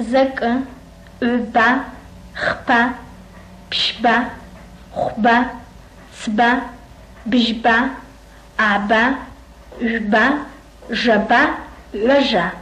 zaka, uba, khpa, pshba, khba, sba, bijba, aba, uba, jaba, laja.